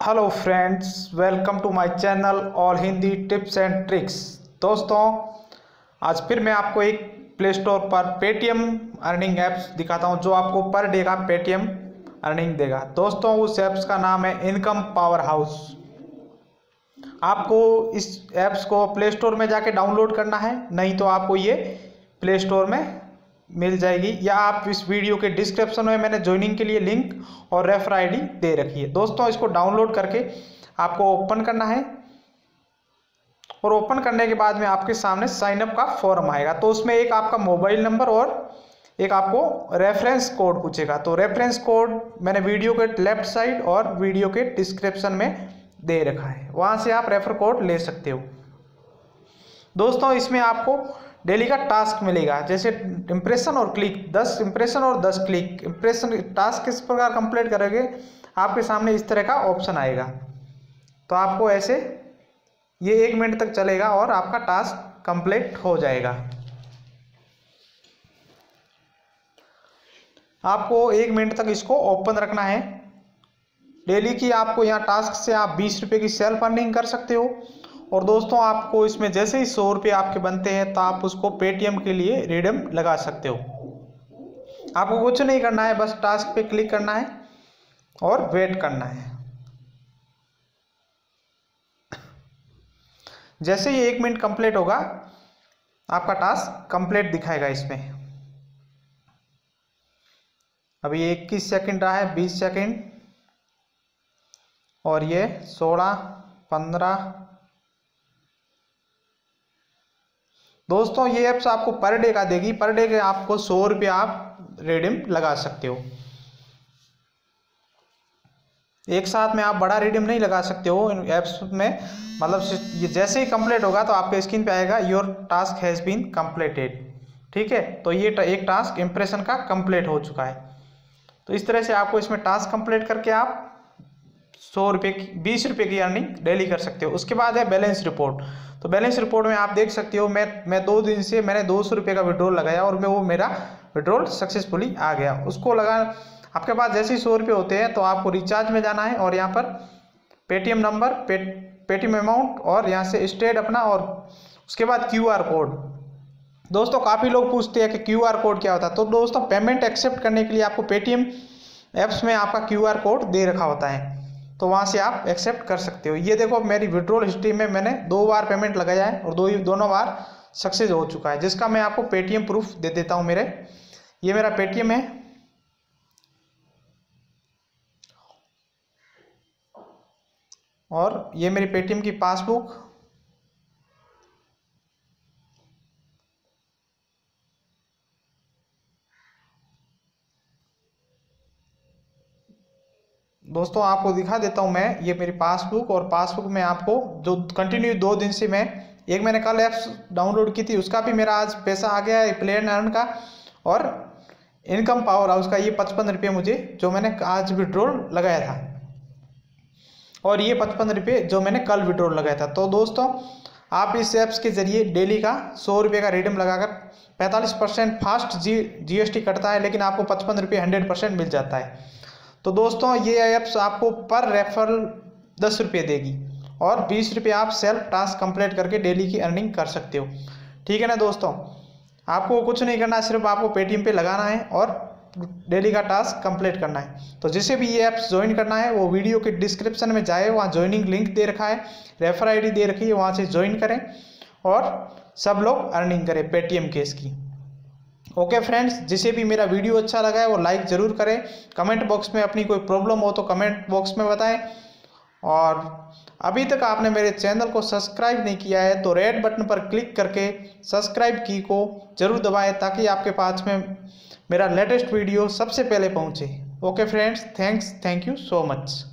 Hello friends welcome to my channel all Hindi tips and tricks दोस्तों, आज फिर मैं आपको एक प्ले स्टोर पर पेटीएम अर्निंग ऐप्स दिखाता हूँ, जो आपको पर डे का पेटीएम अर्निंग देगा। दोस्तों, उस ऐप्स का नाम है इनकम पावर हाउस आपको इस ऐप्स को प्ले स्टोर में जाके डाउनलोड करना है, नहीं तो आपको ये प्ले स्टोर में मिल जाएगी या आप इस वीडियो के डिस्क्रिप्शन में मैंने ज्वाइनिंग के लिए लिंक और रेफर आईडी दे रखी है। दोस्तों, इसको डाउनलोड करके आपको ओपन करना है। और ओपन करने के बाद में आपके सामने साइनअप का फॉर्म आएगा। तो उसमें एक आपका मोबाइल नंबर और एक आपको रेफरेंस कोड पूछेगा। तो रेफरेंस कोड मैंने वीडियो के लेफ़्ट साइड और वीडियो के डिस्क्रिप्शन में दे रखा है। वहाँ से आप रेफर कोड ले सकते हो। दोस्तों, इसमें आपको डेली का टास्क मिलेगा। जैसे इंप्रेशन और क्लिक दस इंप्रेशन और दस क्लिक इंप्रेशन टास्क किस प्रकार कंप्लीट करेंगे? आपके सामने इस तरह का ऑप्शन आएगा। तो आपको ऐसे ये एक मिनट तक चलेगा और आपका टास्क कंप्लीट हो जाएगा। आपको एक मिनट तक इसको ओपन रखना है। डेली की आपको यहाँ टास्क से आप बीस रुपये की सेल्फ अर्निंग कर सकते हो। और दोस्तों, आपको इसमें जैसे ही सौ रुपये आपके बनते हैं तो आप उसको पेटीएम के लिए रिडम लगा सकते हो। आपको कुछ नहीं करना है, बस टास्क पे क्लिक करना है और वेट करना है। जैसे ही एक मिनट कंप्लीट होगा, आपका टास्क कंप्लीट दिखाएगा इसमें। अभी इक्कीस सेकंड रहा है, बीस सेकंड और ये सोलह, पंद्रह दोस्तों, ये ऐप्स आपको पर डे का देगी। पर डे के आपको सौ रुपये आप रिडीम लगा सकते हो। एक साथ में आप बड़ा रिडीम नहीं लगा सकते हो इन ऐप्स में। मतलब ये जैसे ही कंप्लीट होगा तो आपके स्क्रीन पे आएगा your task has been completed ठीक है? तो ये एक टास्क इंप्रेशन का कंप्लीट हो चुका है। तो इस तरह से आपको इसमें टास्क कंप्लीट करके आप सौ रुपये की, बीस रुपये की अर्निंग डेली कर सकते हो। उसके बाद है बैलेंस रिपोर्ट तो बैलेंस रिपोर्ट में आप देख सकते हो, मैं मैं दो दिन से मैंने दो सौ रुपये का विड्रॉल लगाया और मैं वो मेरा विड्रॉल सक्सेसफुली आ गया। उसको लगा, आपके पास जैसे ही सौ रुपये होते हैं तो आपको रिचार्ज में जाना है और यहाँ पर पेटीएम नंबर पे पेटीएम अमाउंट और यहाँ से स्टेट अपना और उसके बाद क्यू आर कोड दोस्तों, काफ़ी लोग पूछते हैं कि क्यू आर कोड क्या होता है? तो दोस्तों पेमेंट एक्सेप्ट करने के लिए आपको पेटीएम ऐप्स में आपका क्यू आर कोड दे रखा होता है। तो वहाँ से आप एक्सेप्ट कर सकते हो। ये देखो, मेरी विड्रोल हिस्ट्री में मैंने दो बार पेमेंट लगाया है और दो दोनों बार सक्सेस हो चुका है, जिसका मैं आपको पेटीएम प्रूफ दे देता हूँ मेरे। ये मेरा पेटीएम है। और ये मेरी पेटीएम की पासबुक दोस्तों, आपको दिखा देता हूँ मैं ये मेरी पासबुक और पासबुक में आपको जो कंटिन्यू दो दिन से मैं, एक मैंने कल ऐप्स डाउनलोड की थी, उसका भी मेरा आज पैसा आ गया है प्लेन अर्न का और इनकम पावर हाउस का ये पचपन रुपये मुझे, जो मैंने आज विड्रोल लगाया था। और ये पचपन रुपये जो मैंने कल विड्रोल लगाया था। तो दोस्तों, आप इस ऐप्स के ज़रिए डेली का सौ रुपये का रिडीम लगाकर पैंतालीस परसेंट फास्ट जी जीएसटी कटता है, लेकिन आपको पचपन रुपये हंड्रेड परसेंट मिल जाता है। तो दोस्तों ये ऐप्स आपको पर रेफरल दस रुपये देगी और बीस रुपये आप सेल्फ टास्क कंप्लीट करके डेली की अर्निंग कर सकते हो। ठीक है ना दोस्तों? आपको कुछ नहीं करना, सिर्फ़ आपको पेटीएम पे लगाना है और डेली का टास्क कंप्लीट करना है। तो जिसे भी ये ऐप्स ज्वाइन करना है, वो वीडियो के डिस्क्रिप्शन में जाए, वहाँ ज्वाइनिंग लिंक दे रखा है रेफर आईडी दे रखी है, वहाँ से ज्वाइन करें और सब लोग अर्निंग करें पेटीएम केस की। ओके फ्रेंड्स जिसे भी मेरा वीडियो अच्छा लगा है, वो लाइक ज़रूर करें। कमेंट बॉक्स में अपनी कोई प्रॉब्लम हो तो कमेंट बॉक्स में बताएँ। और अभी तक आपने मेरे चैनल को सब्सक्राइब नहीं किया है तो रेड बटन पर क्लिक करके सब्सक्राइब की को ज़रूर दबाएँ, ताकि आपके पास में मेरा लेटेस्ट वीडियो सबसे पहले पहुँचे। Okay friends thanks thank you so much